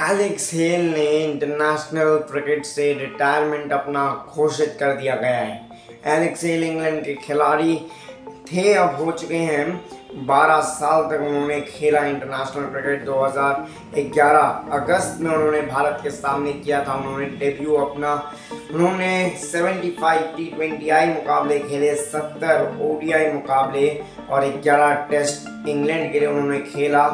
Alex hello ने international cricket से retirement अपना घोषित कर दिया गया है। एलेक्स हेल इंग्लैंड के खिलाड़ी थे, अब हो चुके हैं 12 साल तक उन्होंने खेला इंटरनेशनल क्रिकेट 2011 अगस्त में उन्होंने भारत के सामने किया था उन्होंने डेब्यू अपना। उन्होंने 75 टी ट्वेंटी आई मुकाबले खेले 70 ओडीआई मुकाबले और 11 टेस्ट इंग्लैंड के लिए उन्होंने खेला।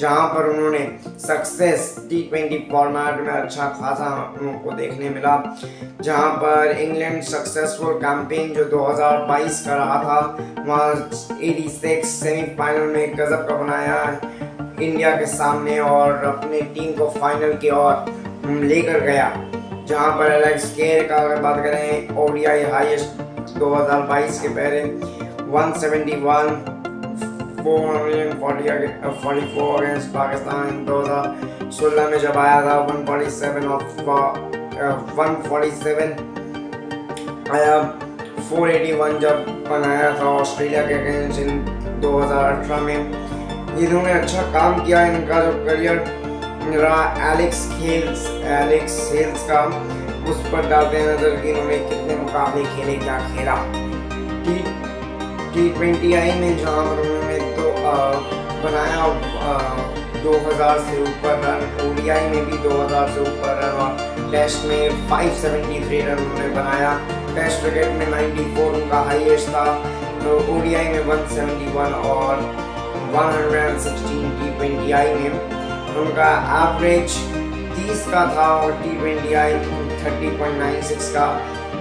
जहाँ पर उन्होंने सक्सेस टी ट्वेंटी फॉर्मेट में अच्छा खासा उनको देखने मिला, जहाँ पर इंग्लैंड सक्सेसफुल कैंपेन जो 2022 का रहा था, वहाँ 86 सेमीफाइनल में गजब का बनाया इंडिया के सामने और अपने टीम को फाइनल की ओर लेकर गया, जहाँ पर एलेक्स केयर का अगर बात करें ओडीआई हाईएस्ट 2022 के पहले 171 44 अगेंस्ट पाकिस्तान 2016 में जब आया था 147 ऑफ़ 147 आया 481 जब बनाया था ऑस्ट्रेलिया के अगेंस्ट इन 2018 में। इन्होंने अच्छा काम किया इनका जो करियर रहा एलेक्स खेल्स एलेक्स हेल्स का। उस पर डालते हैं नज़र कि इन्होंने कितने मुकाबले खेले, क्या खेला। टी ट्वेंटी आई में जहाँ पर उन्होंने बनाया दो हज़ार से ऊपर रन, ओडीआई में भी 2000 से ऊपर रन और टेस्ट में 573 रन उन्होंने बनाया। टेस्ट क्रिकेट में 94 उनका हाईएस्ट था। तो ओडीआई में 171 और 116 टी ट्वेंटी आई में। उनका एवरेज 30 का था और T twenty I thirty point nine six का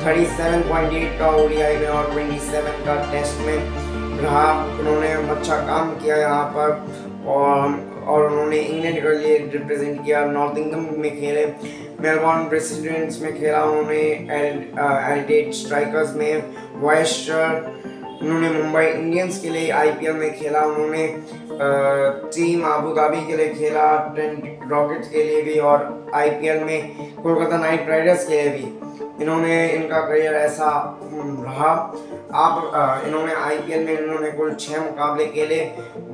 37.8 का ओडीआई में और 27 का टेस्ट में। रहा। उन्होंने अच्छा काम किया यहाँ पर और और उन्होंने इंग्लैंड के लिए रिप्रेजेंट किया। नॉर्थ इंग्लैंड में खेले। मेलबॉर्न प्रेसिडेंट्स में खेला उन्होंने। एडिटेड स्ट्राइकर्स में। वेस्टर, उन्होंने मुंबई इंडियंस के लिए आईपीएल में खेला उन्होंने। टीम आबू धाबी के लिए खेला। रॉकेट्स के लिए भी और आईपीएल में। कोलकाता नाइट राइडर्स के लिए भी। इन्होंने इनका करियर ऐसा रहा। आप इन्होंने आईपीएल में इन्होंने कुल छः मुकाबले खेले।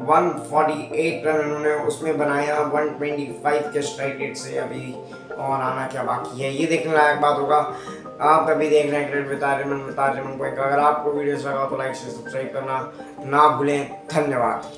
148 रन इन्होंने उसमें बनाया 125 के स्ट्राइक रेट से अभी और आना क्या बाकी है, ये देखने लायक बात होगा। आप अभी देख रहे हैं क्रिकेट वितारमन वितारमन को अगर आपको वीडियोस लगा तो लाइक से सब्सक्राइब करना ना भूलें। धन्यवाद।